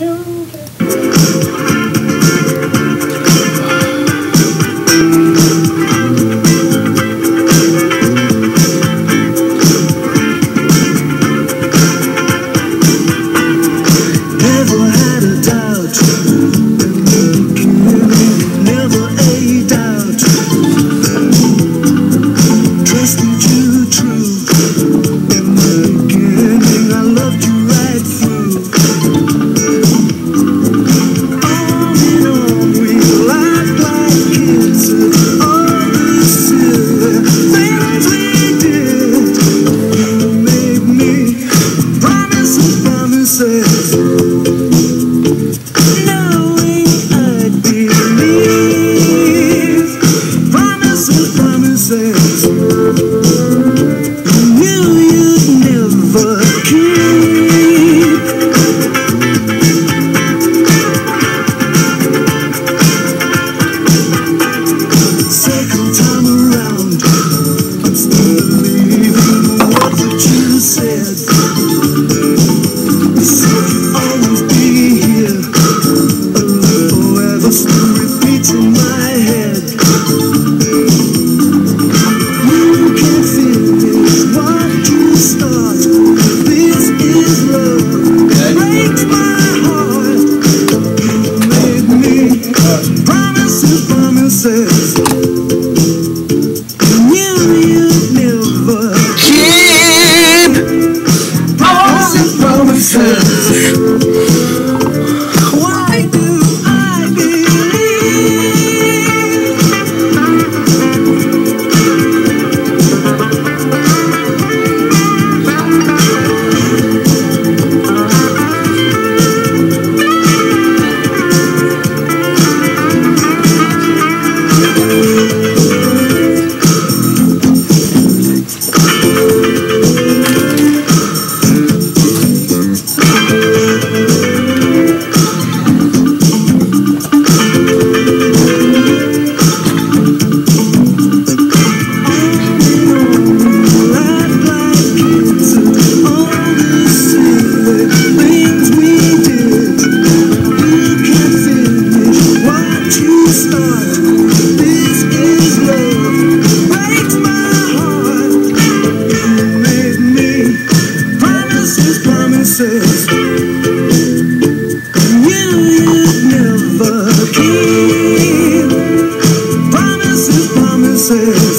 You chances. You, you never keep promises, promises.